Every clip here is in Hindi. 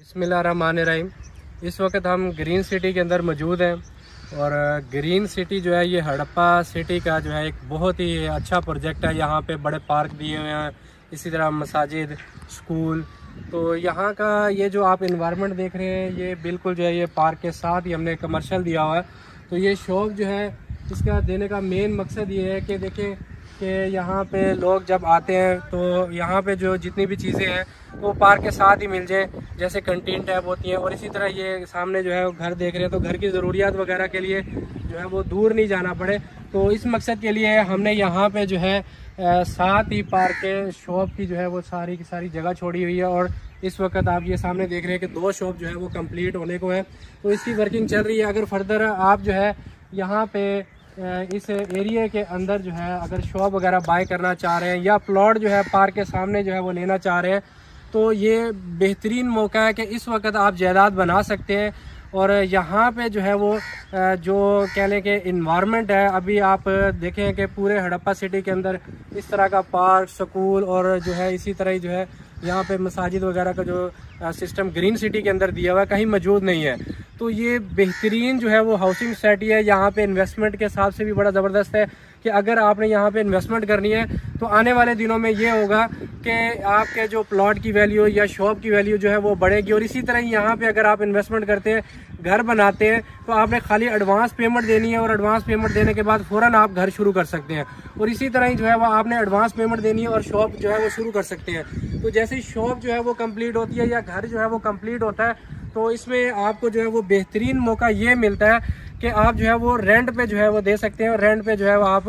रहीम इस वक्त हम ग्रीन सिटी के अंदर मौजूद हैं और ग्रीन सिटी जो है, ये हड़प्पा सिटी का जो है, एक बहुत ही अच्छा प्रोजेक्ट है। यहाँ पे बड़े पार्क दिए हुए हैं, इसी तरह मसाजिद, स्कूल। तो यहाँ का ये जो आप इन्वायरमेंट देख रहे हैं, ये बिल्कुल जो है, ये पार्क के साथ ही हमने कमर्शल दिया हुआ है। तो ये शॉप जो है, इसका देने का मेन मकसद ये है कि देखें कि यहाँ पे लोग जब आते हैं तो यहाँ पे जो जितनी भी चीज़ें हैं, वो पार्क के साथ ही मिल जाए, जैसे कंटीन टैब होती हैं, और इसी तरह ये सामने जो है वो घर देख रहे हैं तो घर की ज़रूरियात वगैरह के लिए जो है वो दूर नहीं जाना पड़े। तो इस मकसद के लिए हमने यहाँ पे जो है साथ ही पार्क के शॉप की जो है वो सारी की सारी जगह छोड़ी हुई है, और इस वक्त आप ये सामने देख रहे हैं कि दो शॉप जो है वो कंप्लीट होने को है। तो इसकी वर्किंग चल रही है। अगर फर्दर आप जो है यहाँ पे इस एरिया के अंदर जो है, अगर शॉप वगैरह बाय करना चाह रहे हैं या प्लॉट जो है, पार्क के सामने जो है, वो लेना चाह रहे हैं तो ये बेहतरीन मौका है कि इस वक्त आप जायदाद बना सकते हैं। और यहाँ पे जो है वो जो कह लें कि इन्वामेंट है, अभी आप देखें कि पूरे हड़प्पा सिटी के अंदर इस तरह का पार्क, स्कूल और जो है, इसी तरह ही जो है, यहाँ पे मसाजिद वगैरह का जो सिस्टम ग्रीन सिटी के अंदर दिया हुआ है, कहीं मौजूद नहीं है। तो ये बेहतरीन जो है वो हाउसिंग सोसाइटी है। यहाँ पे इन्वेस्टमेंट के हिसाब से भी बड़ा ज़बरदस्त है कि अगर आपने यहाँ पे इन्वेस्टमेंट करनी है तो आने वाले दिनों में ये होगा कि आपके जो प्लॉट की वैल्यू या शॉप की वैल्यू जो है वो बढ़ेगी। और इसी तरह यहाँ पे अगर आप इन्वेस्टमेंट करते हैं, घर बनाते हैं तो आपने खाली एडवांस पेमेंट देनी है और एडवांस पेमेंट देने के बाद फ़ौरन आप घर शुरू कर सकते हैं। और इसी तरह ही जो है वो आपने एडवांस पेमेंट देनी है और शॉप जो है वो शुरू कर सकते हैं। तो जैसे शॉप जो है वो कंप्लीट होती है या घर जो है वो कंप्लीट होता है तो इसमें आपको जो है वो बेहतरीन मौका ये मिलता है कि आप जो है वो रेंट पे जो है वो दे सकते हैं और रेंट पे जो है वो आप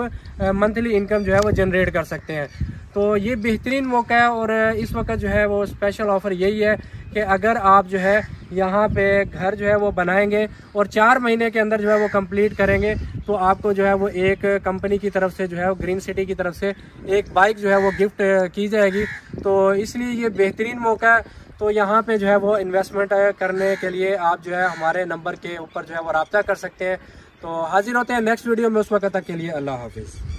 मंथली इनकम जो है वो जनरेट कर सकते हैं तो ये बेहतरीन मौका है और इस वक्त जो है वो स्पेशल ऑफ़र यही है कि अगर आप जो है यहाँ पे घर जो है वो बनाएँगे और चार महीने के अंदर जो है वो कंप्लीट करेंगे तो आपको जो है वो एक कंपनी की तरफ़ से जो है वो ग्रीन सिटी की तरफ़ से एक बाइक जो है वो गिफ्ट की जाएगी तो इसलिए ये बेहतरीन मौका है तो यहाँ पे जो है वो इन्वेस्टमेंट करने के लिए आप जो है हमारे नंबर के ऊपर जो है वो रबता कर सकते हैं। तो हाजिर होते हैं नेक्स्ट वीडियो में, उस वक्त तक के लिए अल्लाह हाफिज़।